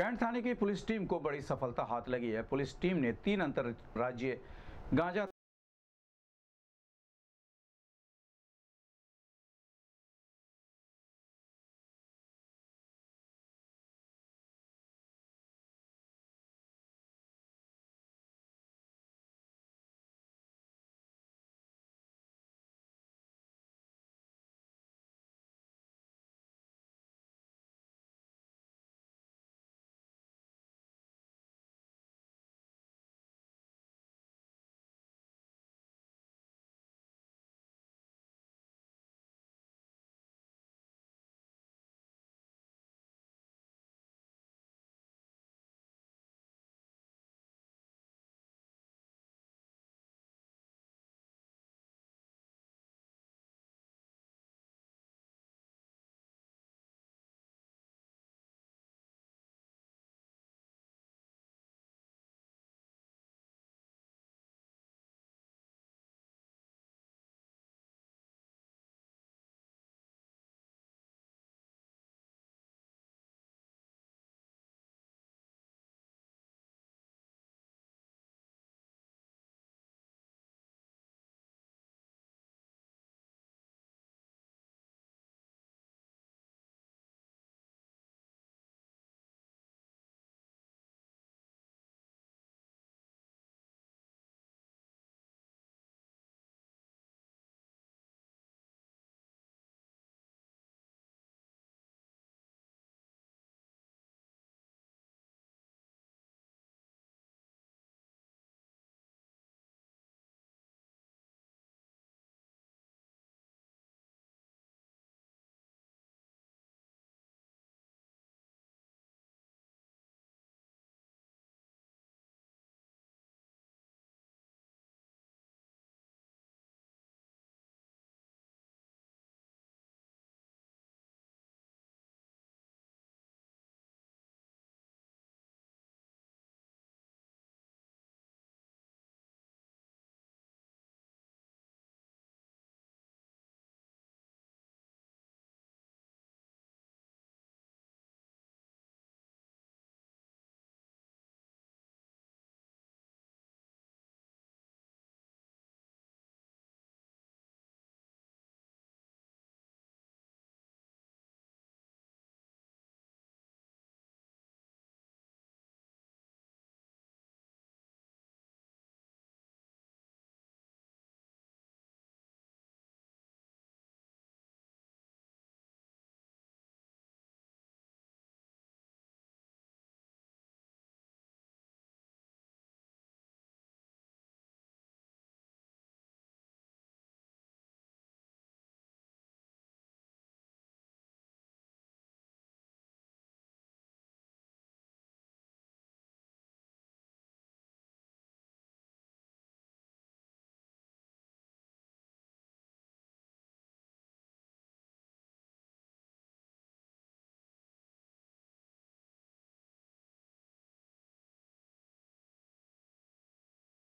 Cantt थाने की police team को बड़ी सफलता हाथ लगी है। पुलिस टीम ने तीन अंतर्राज्यीय गांजा